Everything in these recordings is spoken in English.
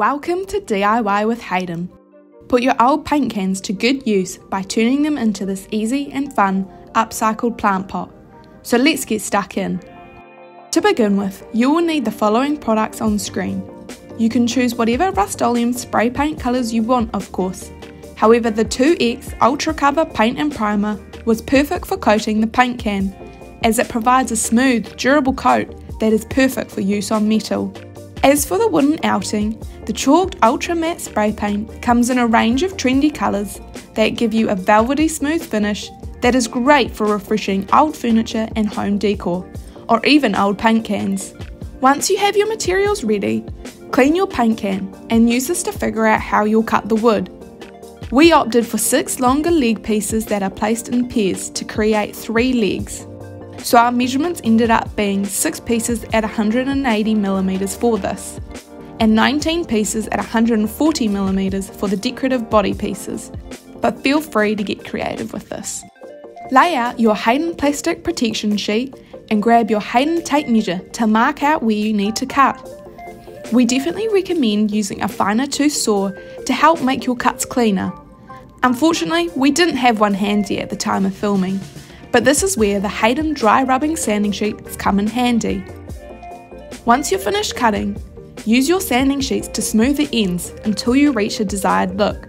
Welcome to DIY with Haydn. Put your old paint cans to good use by turning them into this easy and fun upcycled plant pot. So let's get stuck in. To begin with, you will need the following products on screen. You can choose whatever Rust-Oleum spray paint colours you want, of course. However, the 2X Ultra Cover Paint and Primer was perfect for coating the paint can, as it provides a smooth, durable coat that is perfect for use on metal. As for the wooden outing, the chalked ultra matte spray paint comes in a range of trendy colours that give you a velvety smooth finish that is great for refreshing old furniture and home decor, or even old paint cans. Once you have your materials ready, clean your paint can and use this to figure out how you'll cut the wood. We opted for six longer leg pieces that are placed in pairs to create three legs. So our measurements ended up being 6 pieces at 180mm for this, and 19 pieces at 140mm for the decorative body pieces, but feel free to get creative with this. Lay out your Haydn plastic protection sheet and grab your Haydn tape measure to mark out where you need to cut. We definitely recommend using a finer tooth saw to help make your cuts cleaner. Unfortunately, we didn't have one handy at the time of filming, but this is where the Haydn dry rubbing sanding sheets come in handy. Once you're finished cutting, use your sanding sheets to smooth the ends until you reach a desired look.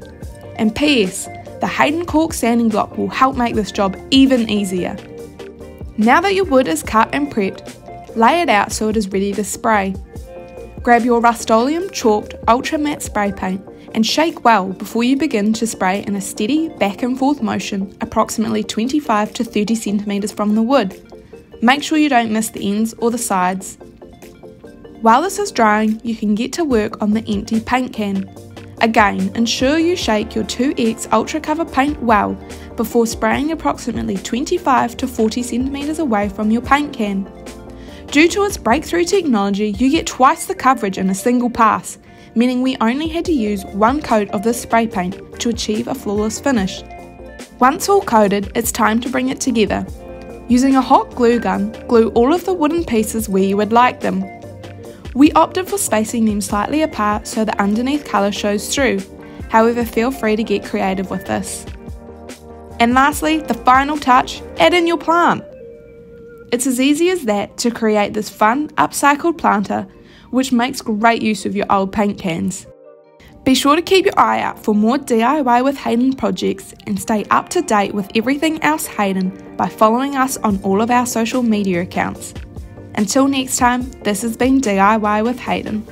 And P.S. The Haydn Cork sanding block will help make this job even easier. Now that your wood is cut and prepped, lay it out so it is ready to spray. Grab your Rust-Oleum chalked ultra matte spray paint and shake well before you begin to spray in a steady back and forth motion approximately 25 to 30 centimetres from the wood. Make sure you don't miss the ends or the sides. While this is drying, you can get to work on the empty paint can. Again, ensure you shake your 2X Ultra Cover paint well before spraying approximately 25 to 40 centimetres away from your paint can. Due to its breakthrough technology, you get twice the coverage in a single pass, meaning we only had to use one coat of this spray paint to achieve a flawless finish. Once all coated, it's time to bring it together. Using a hot glue gun, glue all of the wooden pieces where you would like them. We opted for spacing them slightly apart so the underneath colour shows through, however feel free to get creative with this. And lastly, the final touch, add in your plant. It's as easy as that to create this fun, upcycled planter which makes great use of your old paint cans. Be sure to keep your eye out for more DIY with Haydn projects and stay up to date with everything else Haydn by following us on all of our social media accounts. Until next time, this has been DIY with Haydn.